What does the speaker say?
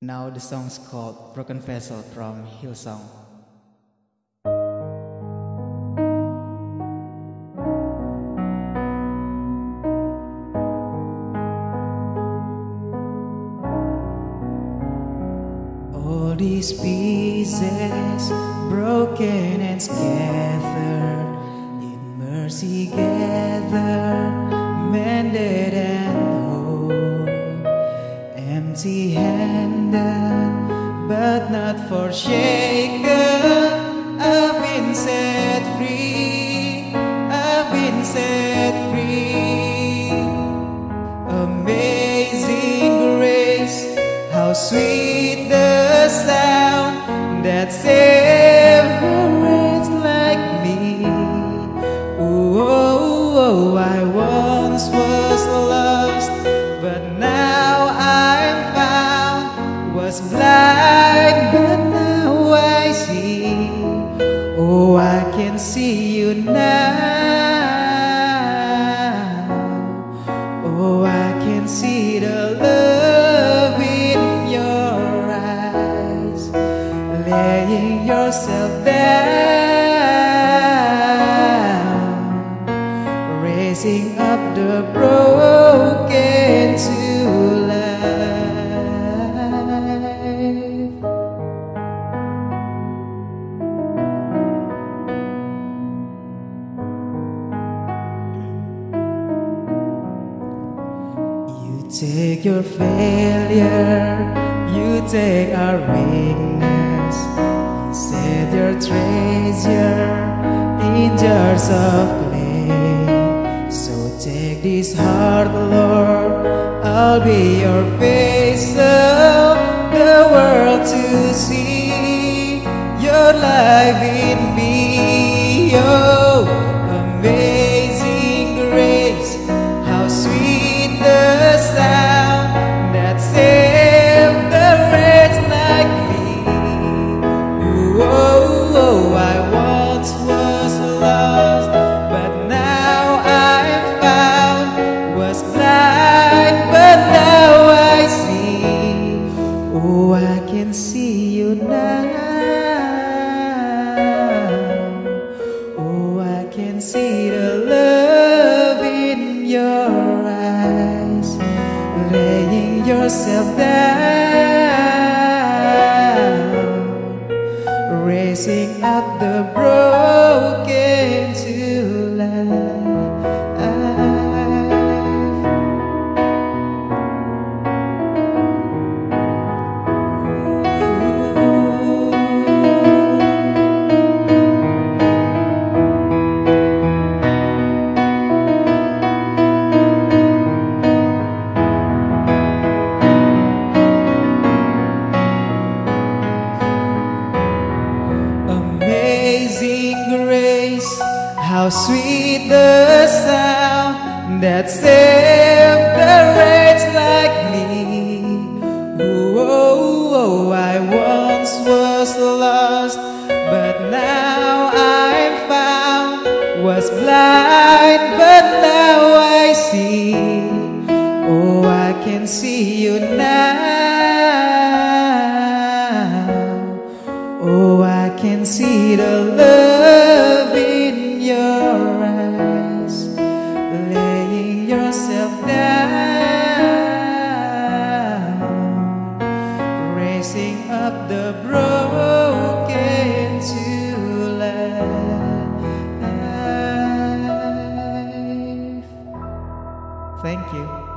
Now the song's called Broken Vessel from Hillsong. All these pieces broken and scattered in mercy gathered, mended and whole, empty handed but not forsaken. I've been set free, I've been set free. Amazing grace, how sweet the sound that saved a wretch like me. Oh, oh, oh, I yourself down, raising up the broken to life. You take your failure, you take our weakness, treasure in jars of clay. So take this heart, Lord, I'll be your vessel, the world to see your life in me. See the love in your eyes, laying yourself down, raising up the broken to grace, how sweet the sound that saved the wretch like me. Oh, oh, oh, I once was lost, but now I'm found. Was blind, but now I see. Oh, I can see you now. Raising up the broken to life. Thank you.